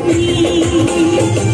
你。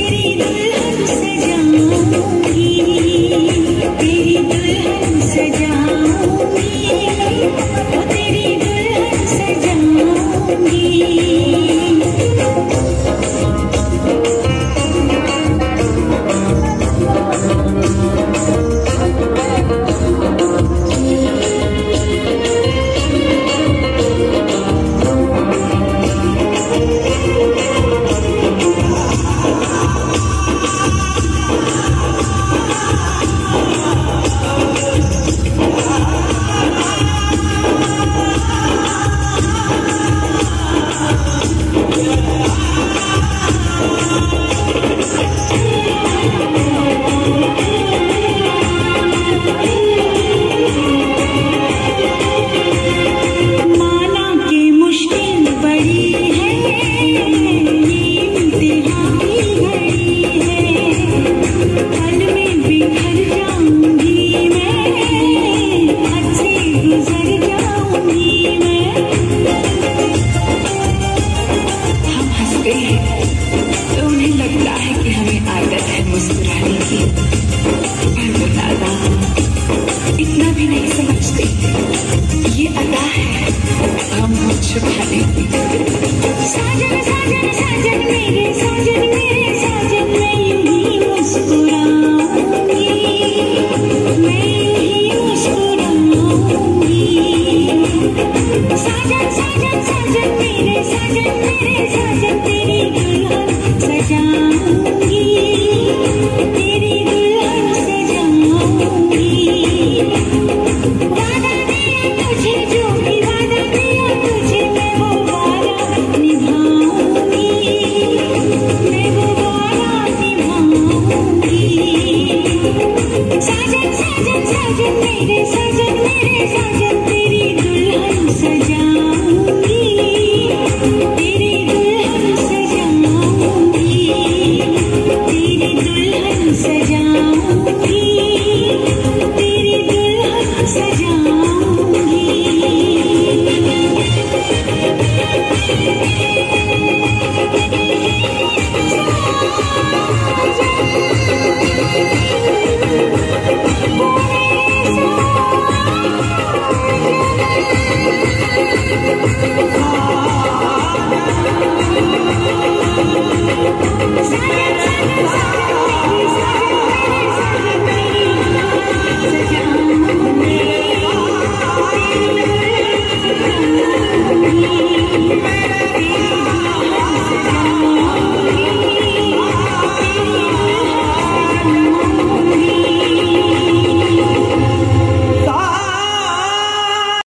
You're Kelly. Saturday.